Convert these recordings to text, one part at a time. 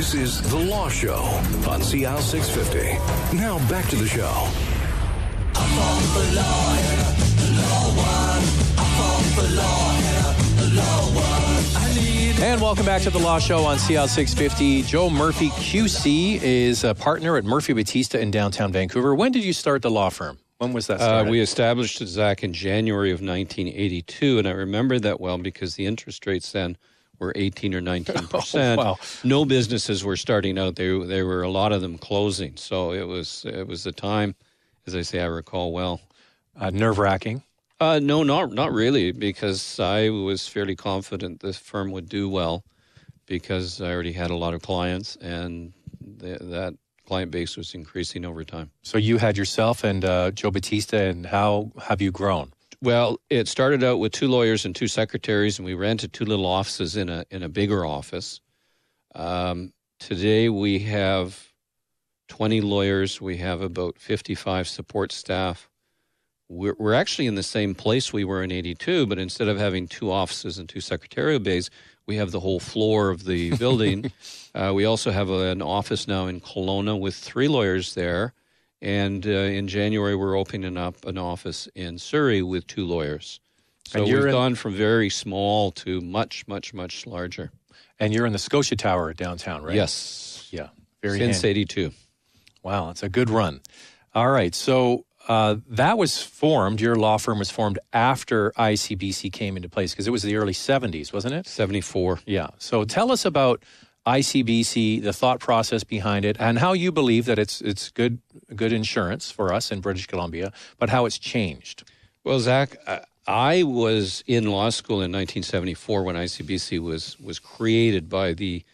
This is The Law Show on CL 650. Now back to the show. And welcome back to the Law Show on CL 650. Joe Murphy QC is a partner at Murphy Battista in downtown Vancouver. When did you start the law firm? When was that Uh, we established it, Zach, in January of 1982, and I remember that well because the interest rates then were 18 or 19 percent. Oh, wow. No businesses were starting out; they there were a lot of them closing. So it was it was a time, as I say, I recall well. uh, Nerve wracking. Uh, no, not not really, because I was fairly confident the firm would do well, because I already had a lot of clients, and th- that client base was increasing over time. So you had yourself and uh, Joe Battista, and how have you grown? Well, it started out with two lawyers and two secretaries, and we rented two little offices in a in a bigger office. Um, today we have twenty lawyers. We have about fifty five support staff. We're, we're actually in the same place we were in '82, but instead of having two offices and two secretarial bays, we have the whole floor of the building. uh, we also have a, an office now in Kelowna with three lawyers there. And uh, in January, we're opening up an office in Surrey with two lawyers. So you're we've in- gone from very small to much, much, much larger. And you're in the Scotia Tower downtown, right? Yes. Yeah. Very Since handy. 82. Wow, it's a good run. All right, so uh, that was formed. Your law firm was formed after ICBC came into place because it was the early '70s, wasn't it? 74. Yeah. So tell us about ICBC, the thought process behind it, and how you believe that it's it's good good insurance for us in British Columbia, but how it's changed. Well, Zach, I- was in law school in 1974 when ICBC was was created by the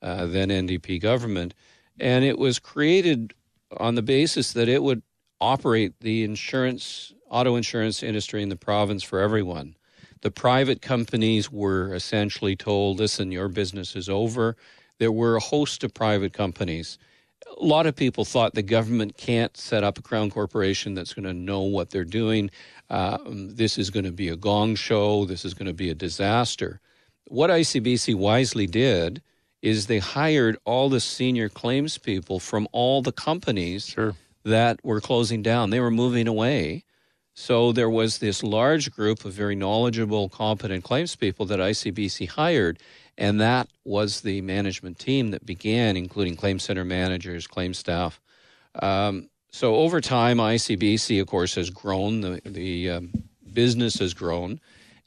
uh, then NDP government, and it was created on the basis that it would operate the insurance auto insurance industry in the province for everyone. The private companies were essentially told, "Listen, your business is over." There were a host of private companies a lot of people thought the government can't set up a crown corporation that's going to know what they're doing. Um, this is going to be a gong show. This is going to be a disaster. What ICBC wisely did is they hired all the senior claims people from all the companies Sure. that were closing down. They were moving away. So there was this large group of very knowledgeable, competent claims people that ICBC hired, and that was the management team that began, including claim center managers, claim staff. Um, so over time, ICBC, of course, has grown. The the um, business has grown,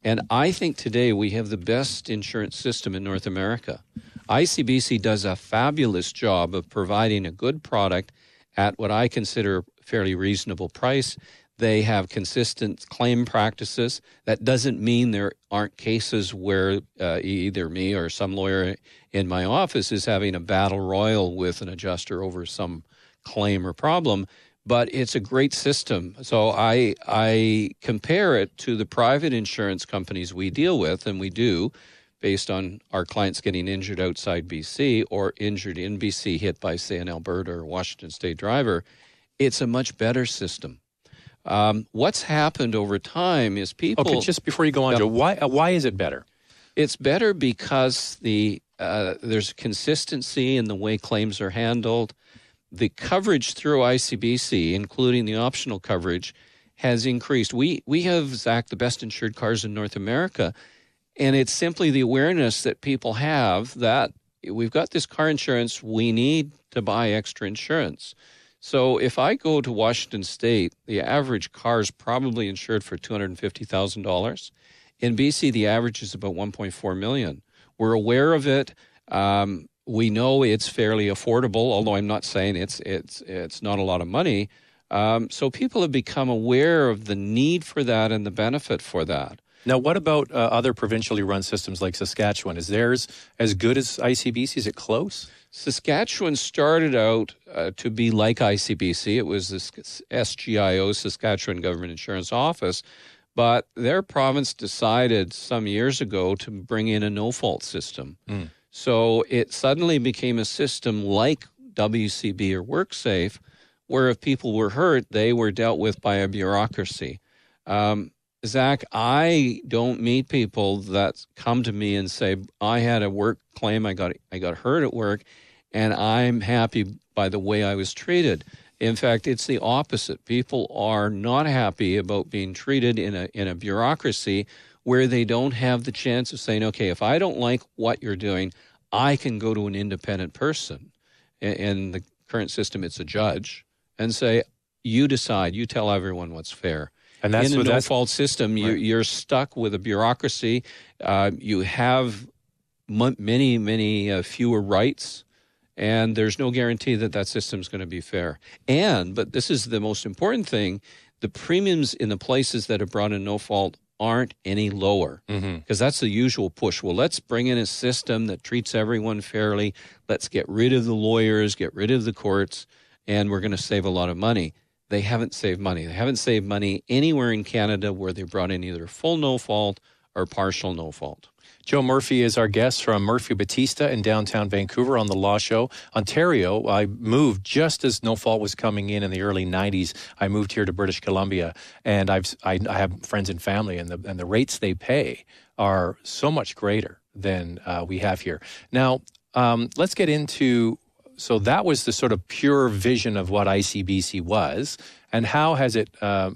and I think today we have the best insurance system in North America. ICBC does a fabulous job of providing a good product at what I consider fairly reasonable price. They have consistent claim practices. That doesn't mean there aren't cases where uh, either me or some lawyer in my office is having a battle royal with an adjuster over some claim or problem. But it's a great system. So I I compare it to the private insurance companies we deal with, and we do, based on our clients getting injured outside BC or injured in BC, hit by say an Alberta or Washington State driver. It's a much better system. Um, what's happened over time is people. Okay, just before you go on, Joe, why uh, why is it better? It's better because the uh, there's consistency in the way claims are handled. The coverage through ICBC, including the optional coverage, has increased. We we have Zach the best insured cars in North America, and it's simply the awareness that people have that we've got this car insurance. We need to buy extra insurance. So if I go to Washington State, the average car is probably insured for two hundred and fifty thousand dollars. In BC, the average is about 1.4 million. We're aware of it. Um, we know it's fairly affordable, although I'm not saying it's it's it's not a lot of money. Um, so people have become aware of the need for that and the benefit for that. Now, what about uh, other provincially run systems like Saskatchewan? Is theirs as good as ICBC? Is it close? Saskatchewan started out uh, to be like ICBC. It was the SGIO, Saskatchewan Government Insurance Office, but their province decided some years ago to bring in a no fault system. So it suddenly became a system like WCB or WorkSafe, where if people were hurt, they were dealt with by a bureaucracy. Um, Zach, I don't meet people that come to me and say, "I had a work claim. I got I got hurt at work, and I'm happy by the way I was treated. In fact, it's the opposite. People are not happy about being treated in a in a bureaucracy where they don't have the chance of saying, "Okay, if I don't like what you're doing, I can go to an independent person." In the current system, it's a judge, and say, "You decide. You tell everyone what's fair." And that's in a no-fault system, you, Right. you're stuck with a bureaucracy. Uh, you have m- many, many uh, fewer rights, and there's no guarantee that that system's going to be fair. And, but this is the most important thing: the premiums in the places that have brought in no fault aren't any lower because that's the usual push. Well, let's bring in a system that treats everyone fairly. Let's get rid of the lawyers, get rid of the courts, and we're going to save a lot of money. They haven't saved money. They haven't saved money anywhere in Canada where they brought in either full no fault or partial no fault. Joe Murphy is our guest from Murphy Battista in downtown Vancouver on the Law Show. Ontario, I moved just as No Fault was coming in in the early 90s. I moved here to British Columbia, and I've, I, I have friends and family, and the, and the rates they pay are so much greater than uh, we have here. Now, um, let's get into so that was the sort of pure vision of what ICBC was, and how has it uh,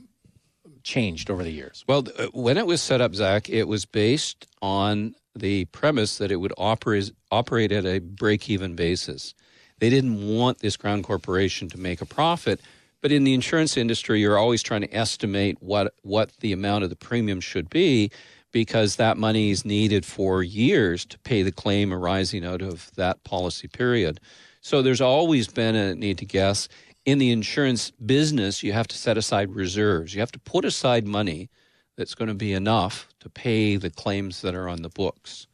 changed over the years? Well, when it was set up, Zach, it was based on the premise that it would operate operate at a break even basis. They didn't want this Crown Corporation to make a profit, but in the insurance industry, you're always trying to estimate what what the amount of the premium should be because that money is needed for years to pay the claim arising out of that policy period. So there's always been a need to guess. In the insurance business, you have to set aside reserves. You have to put aside money that's going to be enough to pay the claims that are on the books.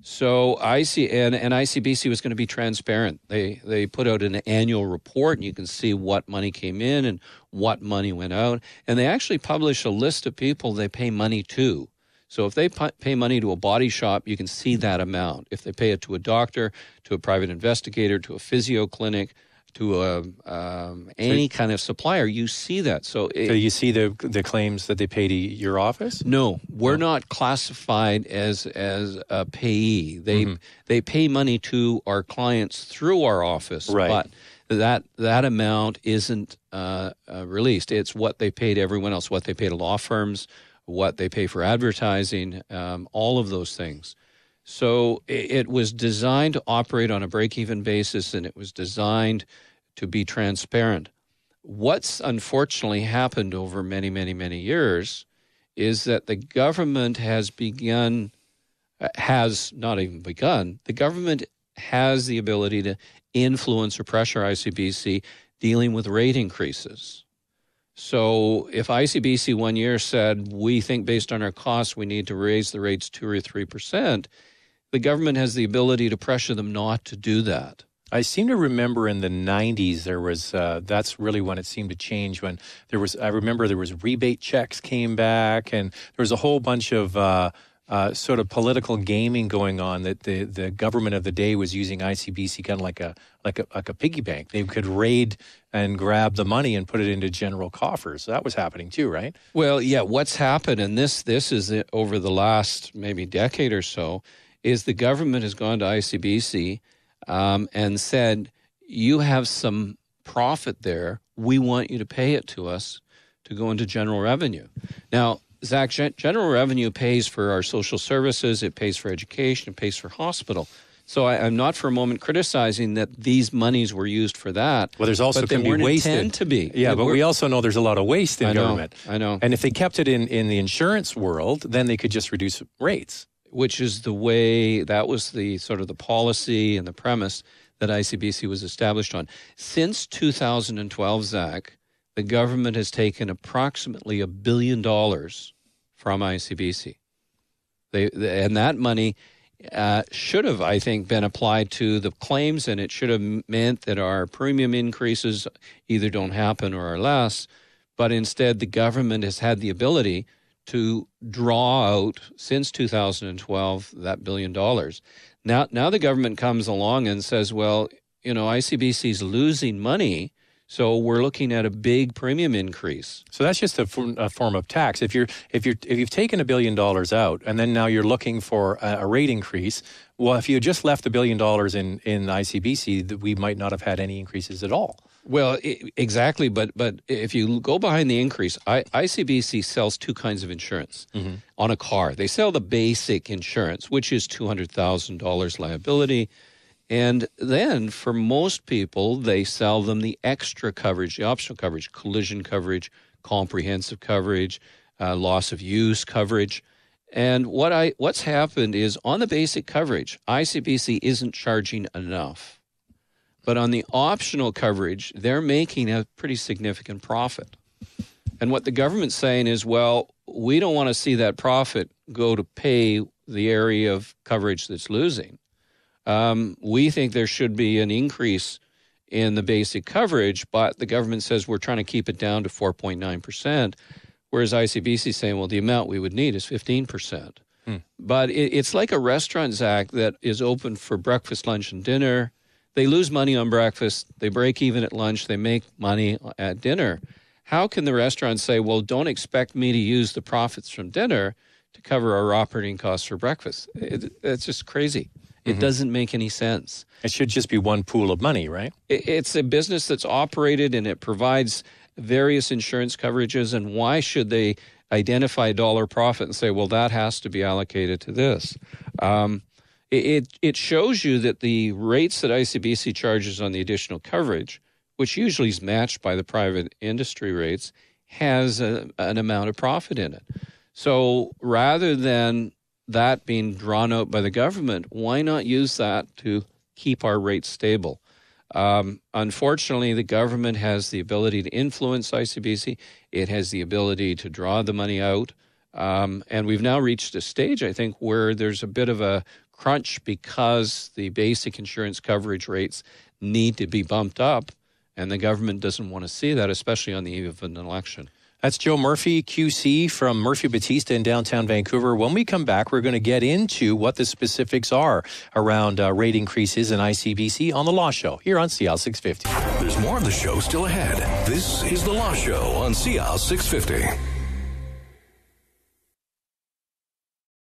So IC and, and ICBC was going to be transparent. They they put out an annual report, and you can see what money came in and what money went out. And they actually publish a list of people they pay money to. So if they pay money to a body shop, you can see that amount. If they pay it to a doctor, to a private investigator, to a physio clinic, to a um, any kind of supplier, you see that. So, it, So you see the the claims that they pay to your office? no, we're not classified as as a payee. They they pay money to our clients through our office, Right. but that that amount isn't uh, uh, released. It's what they pay to everyone else, what they pay to law firms, what they pay for advertising, um, all of those things. So it, it was designed to operate on a break even basis, and it was designed to be transparent. What's unfortunately happened over many, many, many years is that the government has begun, uh, has not even begun, the government has the ability to influence or pressure ICBC dealing with rate increases. So if ICBC one year said, we think based on our costs, we need to raise the rates two or 3%, the government has the ability to pressure them not to do that. I seem to remember in the '90s there was uh, that's really when it seemed to change. When there was, I remember there was rebate checks came back, and there was a whole bunch of uh, uh, sort of political gaming going on. That the the government of the day was using ICBC kind of like a like a like a piggy bank. They could raid and grab the money and put it into general coffers. So that was happening too, right? Well, yeah, what's happened, and this this is it over the last maybe decade or so, is the government has gone to ICBC um, and said, "You have some profit there. We want you to pay it to us to go into general revenue." Now, Zach, gen- revenue pays for our social services, it pays for education, it pays for hospital. So I, I'm not for a moment criticizing that these monies were used for that. Well, there's also but can be wasted. to be. Yeah, They but were- we also know there's a lot of waste in I know, government. I know. And if they kept it in in the insurance world, then they could just reduce rates. which is the way that was the sort of the policy and the premise that ICBC was established on. Since 2012, Zach, the government has taken approximately a billion dollars from ICBC. They, and that money uh, should have, I think, been applied to the claims, and it should have meant that our premium increases either don't happen or are less. But instead, the government has had the ability to draw out since 2012 that billion dollars. Now, now the government comes along and says, "Well, you know, ICBC is losing money, so we're looking at a big premium increase." So that's just a, form- a form of tax. If you're if you're if you've taken a billion dollars out and then now you're looking for a, a rate increase, well, if you just left the billion dollars in, in ICBC, we might not have had any increases at all. Well, exactly. But but if you go behind the increase, I, ICBC sells two kinds of insurance mm-hmm. on a car. They sell the basic insurance, which is two hundred thousand dollars liability, and then for most people, they sell them the extra coverage, the optional coverage, collision coverage, comprehensive coverage, uh, loss of use coverage. And what I what's happened is on the basic coverage, ICBC isn't charging enough. But on the optional coverage, they're making a pretty significant profit. And what the government's saying is, well, we don't want to see that profit go to pay the area of coverage that's losing. Um, we think there should be an increase in the basic coverage, but the government says we're trying to keep it down to 4.9%. Whereas ICBC is saying, well, the amount we would need is 15%. Hmm. But it, it's like a restaurant, Zach, that is open for breakfast, lunch, and dinner. They lose money on breakfast, they break even at lunch, they make money at dinner. How can the restaurant say, well, don't expect me to use the profits from dinner to cover our operating costs for breakfast? It, it's just crazy. It mm-hmm. doesn't make any sense. It should just be one pool of money, right? It, it's a business that's operated and it provides various insurance coverages, and why should they identify dollar profit and say, well, that has to be allocated to this? Um, it, it shows you that the rates that ICBC charges on the additional coverage, which usually is matched by the private industry rates, has a, an amount of profit in it. So rather than that being drawn out by the government, why not use that to keep our rates stable? Um, unfortunately, the government has the ability to influence ICBC. It has the ability to draw the money out. Um, and we've now reached a stage, I think, where there's a bit of a crunch because the basic insurance coverage rates need to be bumped up. And the government doesn't want to see that, especially on the eve of an election. That's Joe Murphy, QC from Murphy Battista in downtown Vancouver. When we come back, we're going to get into what the specifics are around uh, rate increases in ICBC on The Law Show here on CL 650. There's more of the show still ahead. This is The Law Show on CL 650.